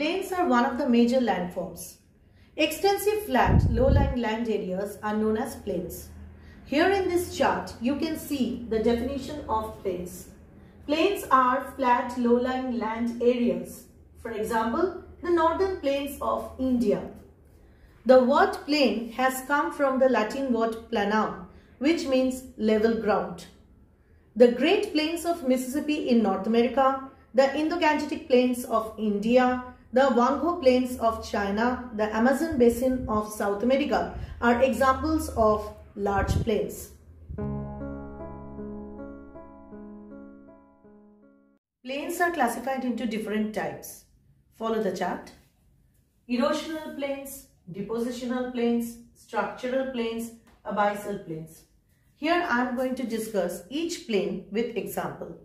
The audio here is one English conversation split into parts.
the major landforms. Extensive flat, low-lying land areas are known as plains. Here in this chart, you can see the definition of plains. Plains are flat, low-lying land areas. For example, the northern plains of India. The word plain has come from the Latin word planum, which means level ground. The Great Plains of Mississippi in North America, the Indo-Gangetic Plains of India, the Hwang Ho Plains of China, the Amazon Basin of South America are examples of large plains. Plains are classified into different types. Follow the chart. Erosional plains, depositional plains, structural plains, abyssal plains. Here I am going to discuss each plain with example.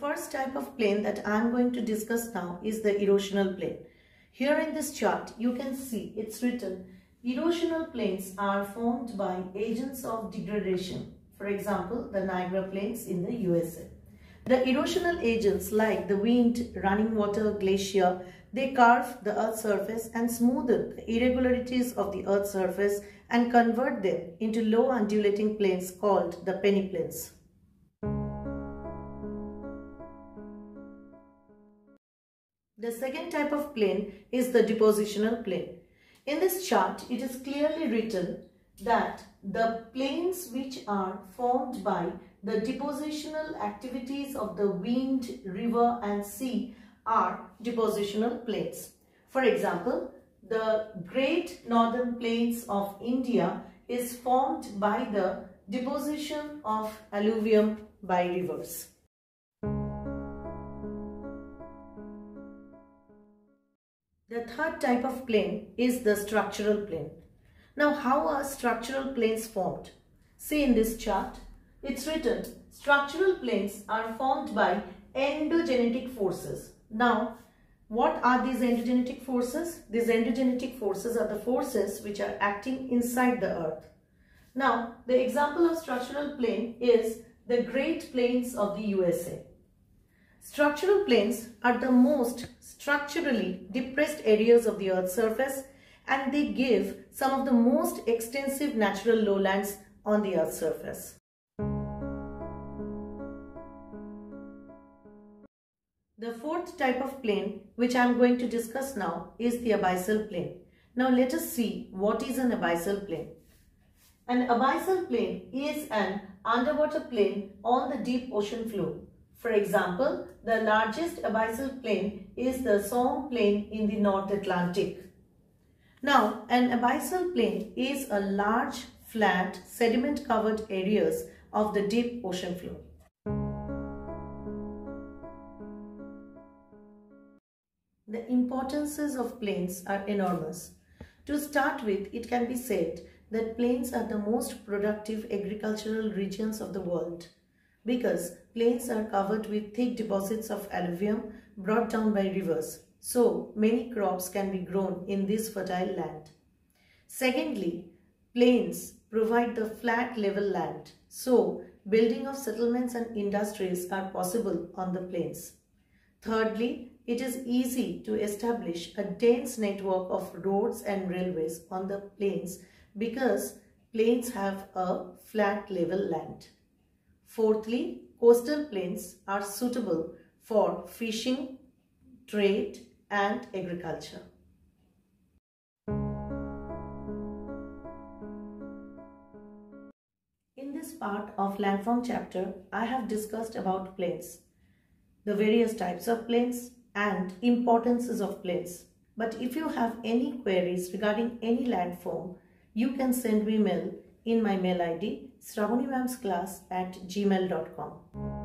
First type of plain that I am going to discuss now is the erosional plain. Here in this chart, you can see it's written, erosional plains are formed by agents of degradation. For example, the Niagara Plains in the USA. The erosional agents like the wind, running water, glacier, they carve the earth's surface and smoothen the irregularities of the earth's surface and convert them into low undulating plains called the peneplains. The second type of plain is the depositional plain. In this chart, it is clearly written that the plains which are formed by the depositional activities of the wind, river and sea are depositional plains. For example, the Great Northern Plains of India is formed by the deposition of alluvium by rivers. The third type of plain is the structural plain. Now how are structural plains formed? See in this chart, it's written structural plains are formed by endogenetic forces. Now what are these endogenetic forces? These endogenetic forces are the forces which are acting inside the earth. Now the example of structural plain is the Great Plains of the USA. Structural plains are the most structurally depressed areas of the earth's surface and they give some of the most extensive natural lowlands on the earth's surface. The fourth type of plain which I am going to discuss now is the abyssal plain. Now let us see what is an abyssal plain. An abyssal plain is an underwater plain on the deep ocean floor for example, the largest abyssal plain is the Sohm Plain in the North Atlantic. Now, an abyssal plain is a large, flat, sediment-covered areas of the deep ocean floor. The importances of plains are enormous. To start with, it can be said that plains are the most productive agricultural regions of the world because plains are covered with thick deposits of alluvium brought down by rivers. So, many crops can be grown in this fertile land. Secondly, plains provide the flat level land. So, building of settlements and industries are possible on the plains. Thirdly, it is easy to establish a dense network of roads and railways on the plains because plains have a flat level land. Fourthly, coastal plains are suitable for fishing, trade and agriculture. In this part of landform chapter, I have discussed about plains, the various types of plains and importances of plains. But if you have any queries regarding any landform, you can send me mail in my mail id class at gmail.com.